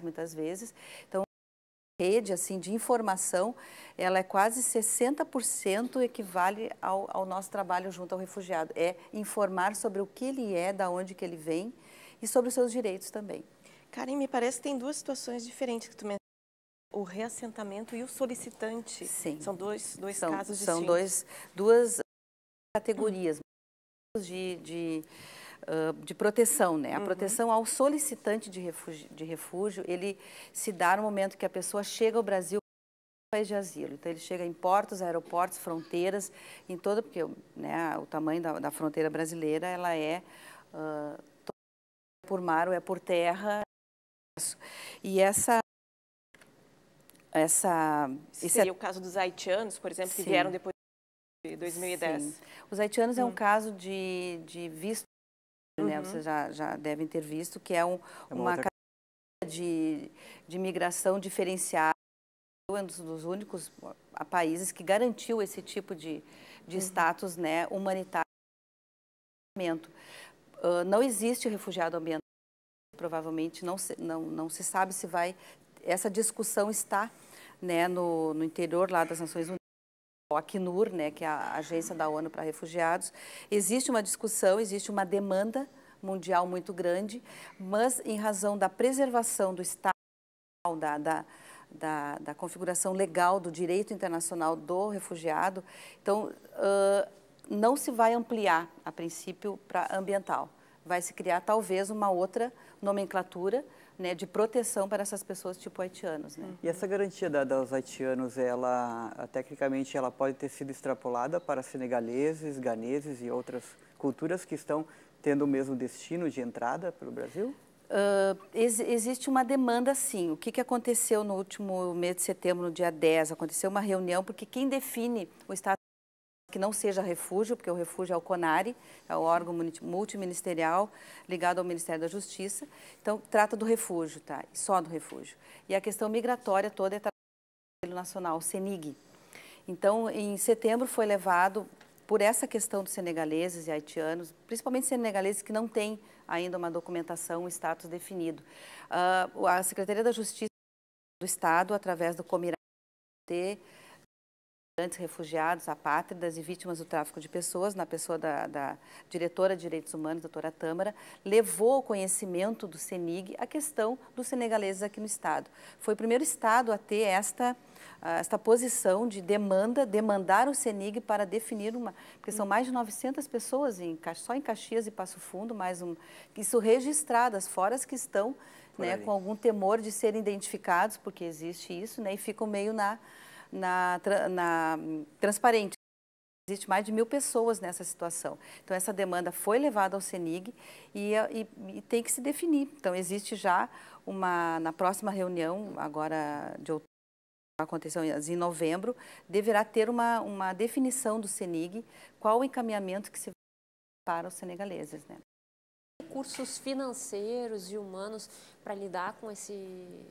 muitas vezes. Então, a rede assim, de informação, ela é quase 60% equivale ao, ao nosso trabalho junto ao refugiado. É informar sobre o que ele é, da onde que ele vem e sobre os seus direitos também. Karen, me parece que tem duas situações diferentes que tu mencionou. O reassentamento e o solicitante. Sim. São dois, dois são, casos são distintos. dois, duas categorias de, de, uh, de proteção, né? A Uhum. proteção ao solicitante de refúgio, de refúgio, ele se dá no momento que a pessoa chega ao Brasil país de asilo. Então, ele chega em portos, aeroportos, fronteiras, em toda, porque né, o tamanho da, da fronteira brasileira, ela é uh, por mar ou é por terra. E essa... essa seria o caso dos haitianos, por exemplo, que Sim. vieram depois de 2010. Sim. Os haitianos é um Hum. caso de, de visto, né? Uhum. Vocês já, já devem ter visto, que é um, É uma uma outra- de, de imigração diferenciada. É um dos, dos únicos países que garantiu esse tipo de, de status né, humanitário. Ah, não existe refugiado ambiental, provavelmente não se, não, não se sabe se vai... Essa discussão está né, no, no interior lá das Nações Unidas, o Acnur, né, que é a agência da ONU para refugiados. Existe uma discussão, existe uma demanda mundial muito grande, mas em razão da preservação do Estado, da, da, da, da configuração legal do direito internacional do refugiado, então ãh, não se vai ampliar, a princípio, para ambiental. Vai se criar talvez uma outra nomenclatura né, de proteção para essas pessoas tipo haitianos. Né? E essa garantia da, dos haitianos, ela, tecnicamente, ela pode ter sido extrapolada para senegaleses, ganeses e outras culturas que estão tendo o mesmo destino de entrada para o Brasil? Uh, ex existe uma demanda, sim. O que, que aconteceu no último mês de setembro, no dia 10? Aconteceu uma reunião, porque quem define o status que não seja refúgio, porque o refúgio é o CONARE, é o órgão multi- multiministerial ligado ao Ministério da Justiça. Então, trata do refúgio, tá? Só do refúgio. E a questão migratória toda é tratada pelo Nacional, o CENIG. Então, em setembro foi levado por essa questão dos senegaleses e haitianos, principalmente senegaleses que não têm ainda uma documentação, um status definido. Ah, a Secretaria da Justiça do Estado, através do Comirá, migrantes, refugiados, apátridas e vítimas do tráfico de pessoas, na pessoa da, da diretora de Direitos Humanos, doutora Tâmara, levou ao conhecimento do CENIG a questão dos senegaleses aqui no Estado. Foi o primeiro Estado a ter esta, ah, esta posição de demanda, demandar o CENIG para definir uma... Porque são mais de 900 pessoas, em, só em Caxias e Passo Fundo, mais um... Isso registradas, fora as que estão né, com algum temor de serem identificados, porque existe isso, né, e ficam meio na, na, na transparente. Existe mais de mil pessoas nessa situação. Então, essa demanda foi levada ao CENIG e, e- e tem que se definir. Então, existe já uma, na próxima reunião, agora de outubro, aconteceu em novembro, deverá ter uma, uma definição do CENIG, qual o encaminhamento que se para os senegaleses, né? recursos financeiros e humanos para lidar com esse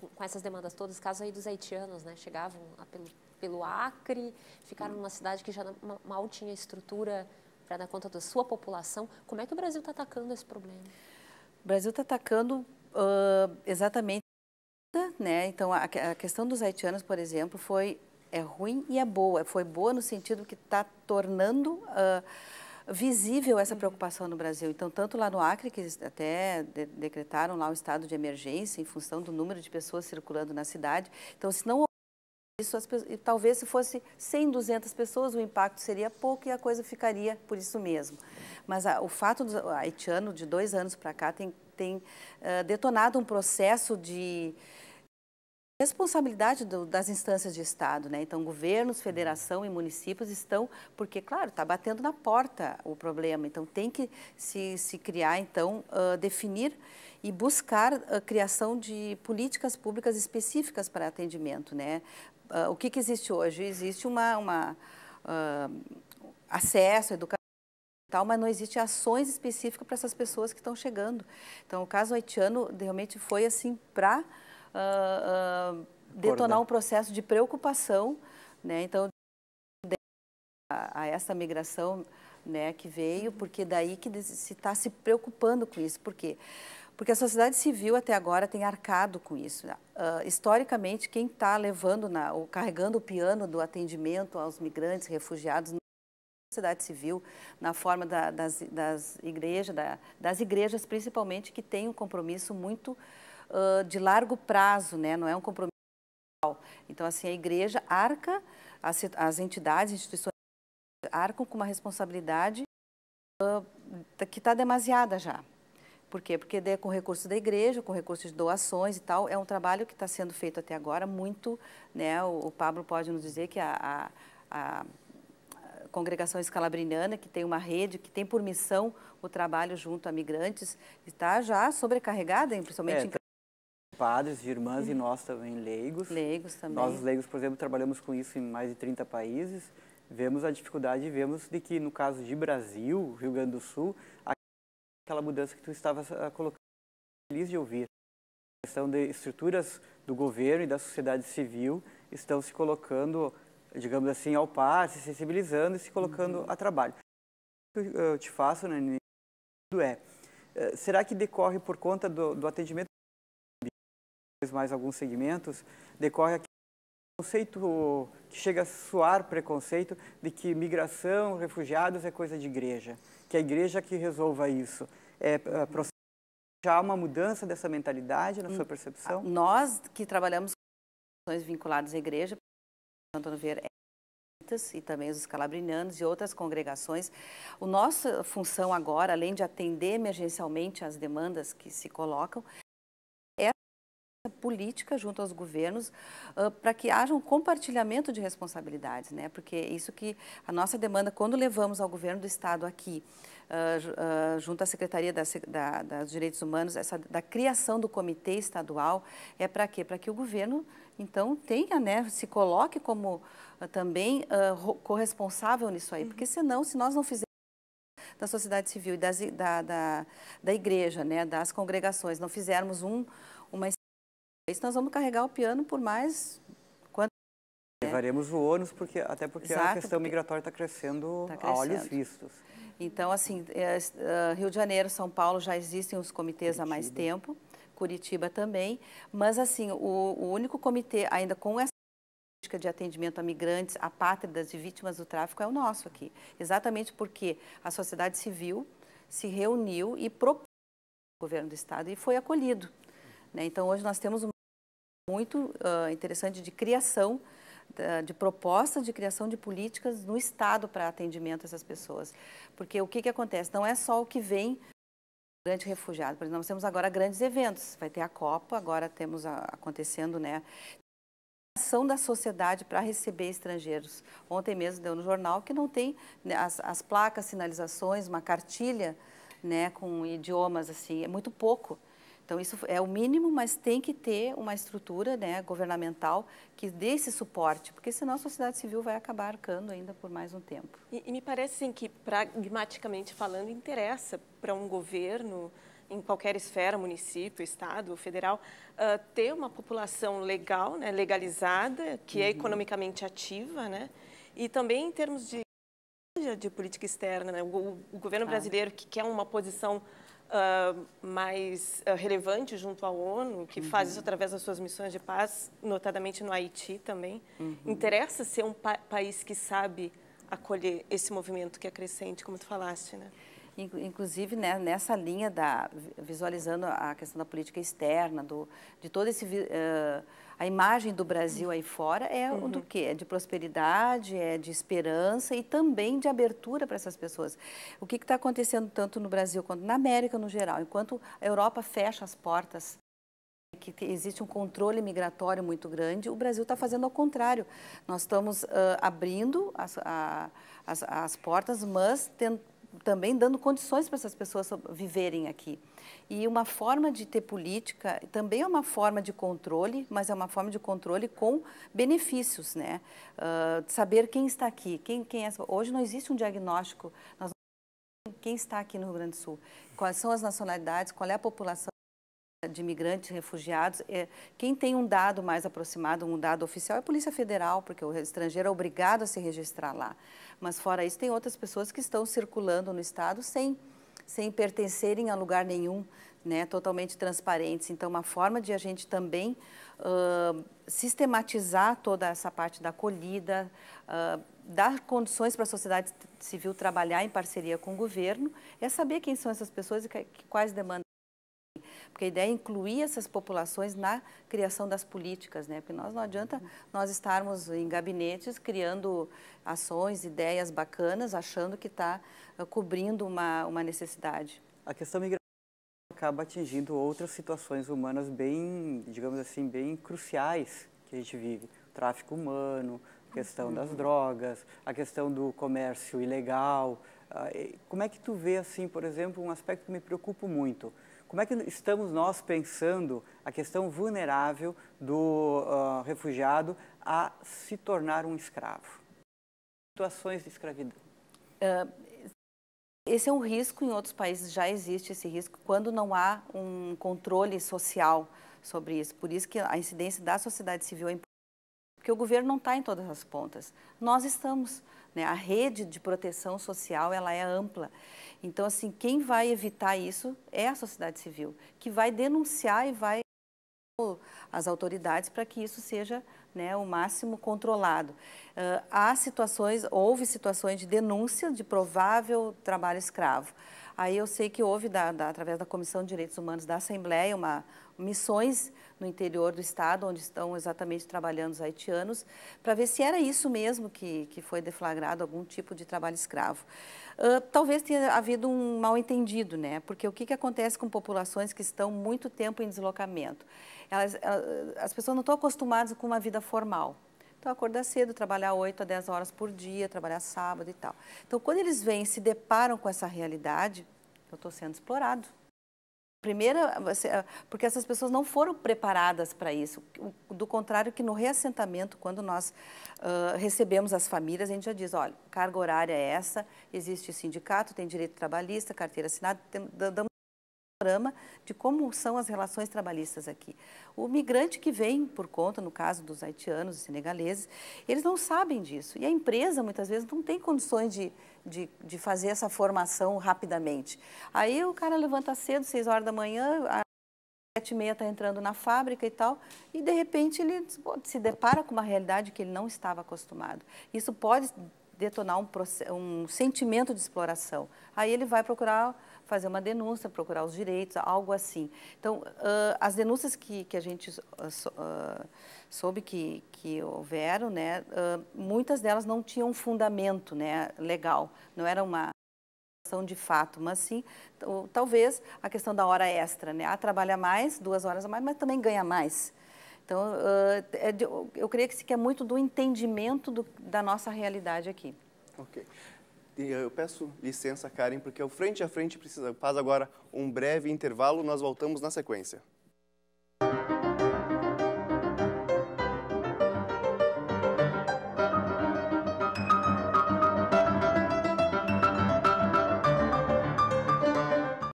com- essas demandas todas, caso aí dos haitianos, né, chegavam pelo, pelo Acre, ficaram numa cidade que já mal tinha estrutura para dar conta da sua população. Como é que o Brasil está atacando esse problema? O Brasil está atacando ah, exatamente, né? Então a, a questão dos haitianos, por exemplo, foi é ruim e é boa. Foi boa no sentido que está tornando ah, visível essa preocupação no Brasil. Então tanto lá no Acre que até de- decretaram lá o estado de emergência em função do número de pessoas circulando na cidade. Então se não isso, as pessoas- e talvez se fosse 100, 200 pessoas, o impacto seria pouco e a coisa ficaria por isso mesmo. Mas a- o fato do haitiano, de dois anos para cá, tem, tem ah, detonado um processo de responsabilidade do- das instâncias de Estado. Né? Então, governos, federação e municípios estão, porque, claro, está batendo na porta o problema. Então, tem que se, se criar, então, ah, definir e buscar a criação de políticas públicas específicas para atendimento. Né? Ah, o que, que existe hoje? Existe uma, uma ah, acesso, educação, mas não existe ações específicas para essas pessoas que estão chegando. Então, o caso haitiano realmente foi assim para detonar um processo de preocupação, né? Então, a, a essa migração, né, que veio, porque daí que se está se preocupando com isso, porque Porque a sociedade civil até agora tem arcado com isso. Uh, historicamente, quem está levando, na, ou carregando o piano do atendimento aos migrantes, refugiados, na sociedade civil, na forma da, das, das, igrejas, da, das igrejas principalmente, que tem um compromisso muito uh, de largo prazo, né? não é um compromisso. Então, assim, a igreja arca, as, as entidades, instituições arcam com uma responsabilidade uh, que está demasiada já. Por quê? Porque é com recurso da igreja, com recursos de doações e tal, é um trabalho que está sendo feito até agora muito, né, o, o Pablo pode nos dizer que a, a, a congregação escalabriniana, que tem uma rede, que tem por missão o trabalho junto a migrantes, está já sobrecarregada, principalmente é, em padres, irmãs e nós também leigos. Leigos também. Nós leigos, por exemplo, trabalhamos com isso em mais de 30 países. Vemos a dificuldade, vemos de que no caso de Brasil, Rio Grande do Sul, aquela mudança que tu estava uh, colocando, feliz de ouvir. A questão de estruturas do governo e da sociedade civil estão se colocando, digamos assim, ao par, se sensibilizando e se colocando uhum. a trabalho. O que eu te faço, né, é, eh, será que decorre por conta do, do atendimento mais alguns segmentos, decorre aqui conceito que chega a soar preconceito de que migração, refugiados é coisa de igreja que a igreja que resolva isso. É, é já há uma mudança dessa mentalidade na sua percepção? Nós que trabalhamos com ações vinculadas à igreja, Antônio Vieira e também os escalabrinanos e outras congregações. A nossa função agora, além de atender emergencialmente as demandas que se colocam, política junto aos governos uh, para que haja um compartilhamento de responsabilidades, né? Porque isso que a nossa demanda quando levamos ao governo do estado aqui uh, uh, junto à secretaria da, da, das direitos humanos essa da criação do comitê estadual é para quê? Para que o governo então tenha, né? Se coloque como também corresponsável nisso aí, uhum. porque senão se nós não fizermos da sociedade civil e das, da, da, da igreja, né, das congregações, não fizermos um, isso nós vamos carregar o piano por mais quanto Levaremos o ônus, porque, até porque Exato, a questão migratória está crescendo, tá crescendo, a olhos vistos. Então, assim, é, é, Rio de Janeiro, São Paulo já existem os comitês Curitiba. há mais tempo, Curitiba também, mas assim, o, o único comitê ainda com essa política de atendimento a migrantes, apátridas e vítimas do tráfico é o nosso aqui. Exatamente porque a sociedade civil se reuniu e propôs o governo do Estado e foi acolhido. Né? Então, hoje nós temos um muito uh, interessante de criação, de proposta de criação de políticas no Estado para atendimento a essas pessoas. Porque o que, que acontece? Não é só o que vem grande refugiado. Por exemplo, nós temos agora grandes eventos. Vai ter a Copa, agora temos a, acontecendo, né? ação da sociedade para receber estrangeiros. Ontem mesmo deu no jornal que não tem né, as, as placas, sinalizações, uma cartilha né, com idiomas, assim, é muito pouco. Então, isso é o mínimo, mas tem que ter uma estrutura né, governamental que dê esse suporte, porque senão a sociedade civil vai acabar arcando ainda por mais um tempo. E, e me parece assim, que, pragmaticamente falando, interessa para um governo, em qualquer esfera, município, estado, federal, uh, ter uma população legal, né, legalizada, que é uhum. é economicamente ativa, né, e também em termos de, de política externa. Né, o, o governo brasileiro que quer uma posição uh, mais uh, relevante junto à ONU, que uhum. faz isso através das suas missões de paz, notadamente no Haiti também. Uhum. Interessa ser um pa país que sabe acolher esse movimento que é crescente, como tu falaste, né? Inclusive, né, nessa linha da visualizando a questão da política externa, do, de todo esse uh, a imagem do Brasil aí fora é uhum. do quê? É de prosperidade, é de esperança e também de abertura para essas pessoas. O que está acontecendo tanto no Brasil quanto na América no geral? Enquanto a Europa fecha as portas que existe um controle migratório muito grande, o Brasil está fazendo ao contrário. Nós estamos uh, abrindo as, a, as, as portas, mas tentando também dando condições para essas pessoas viverem aqui. E uma forma de ter política também é uma forma de controle, mas é uma forma de controle com benefícios, né? Uh, saber quem está aqui, quem, quem é. Hoje não existe um diagnóstico. Nós quem está aqui no Rio Grande do Sul, quais são as nacionalidades, qual é a população de imigrantes, refugiados. É, quem tem um dado mais aproximado, um dado oficial, é a Polícia Federal, porque o estrangeiro é obrigado a se registrar lá. Mas fora isso, tem outras pessoas que estão circulando no estado sem sem pertencerem a lugar nenhum, né, totalmente transparentes. Então, uma forma de a gente também uh, sistematizar toda essa parte da acolhida, uh, dar condições para a sociedade civil trabalhar em parceria com o governo, é saber quem são essas pessoas e quais demandas porque a ideia é incluir essas populações na criação das políticas, né? Porque nós não adianta nós estarmos em gabinetes criando ações, ideias bacanas, achando que está uh, cobrindo uma, uma necessidade. A questão migratória acaba atingindo outras situações humanas bem, digamos assim, bem cruciais que a gente vive. O tráfico humano, a questão uhum. das drogas, a questão do comércio ilegal. Uh, como é que tu vê, assim, por exemplo, um aspecto que me preocupa muito, como é que estamos nós pensando a questão vulnerável do uh, refugiado a se tornar um escravo? Situações de escravidão. Uh, esse é um risco, em outros países já existe esse risco, quando não há um controle social sobre isso. Por isso que a incidência da sociedade civil é importante, porque o governo não está em todas as pontas. Nós estamos. Né? A rede de proteção social ela é ampla. Então, assim, quem vai evitar isso é a sociedade civil, que vai denunciar e vai as autoridades para que isso seja né, o máximo controlado. Uh, há situações, houve situações de denúncia de provável trabalho escravo. Aí eu sei que houve, da, da, através da Comissão de Direitos Humanos da Assembleia, uma, missões no interior do estado, onde estão exatamente trabalhando os haitianos, para ver se era isso mesmo que, que foi deflagrado, algum tipo de trabalho escravo. Uh, talvez tenha havido um mal entendido, né? Porque o que, que acontece com populações que estão muito tempo em deslocamento? Elas, as pessoas não estão acostumadas com uma vida formal. Então, acordar cedo, trabalhar 8 a 10 horas por dia, trabalhar sábado e tal. Então, quando eles vêm e se deparam com essa realidade, eu estou sendo explorado. Primeira, porque essas pessoas não foram preparadas para isso. Do contrário, que no reassentamento, quando nós uh, recebemos as famílias, a gente já diz, olha, carga horária é essa, existe sindicato, tem direito trabalhista, carteira assinada, damos panorama de como são as relações trabalhistas aqui. O migrante que vem por conta, no caso dos haitianos e senegaleses, eles não sabem disso. E a empresa, muitas vezes, não tem condições de, de, de fazer essa formação rapidamente. Aí o cara levanta cedo, seis horas da manhã, sete e meia está entrando na fábrica e tal, e de repente ele se depara com uma realidade que ele não estava acostumado. Isso pode detonar um, um sentimento de exploração. Aí ele vai procurar fazer uma denúncia, procurar os direitos, algo assim. Então, uh, as denúncias que, que a gente uh, soube que, que houveram, né, muitas delas não tinham fundamento né, legal, não era uma de fato, mas sim, talvez a questão da hora extra, né? Ah, trabalha mais, duas horas a mais, mas também ganha mais. Então, é eu creio que isso é muito do entendimento do, da nossa realidade aqui. Ok. Eu peço licença, Karen, porque o Frente a Frente precisa, faz agora um breve intervalo, nós voltamos na sequência.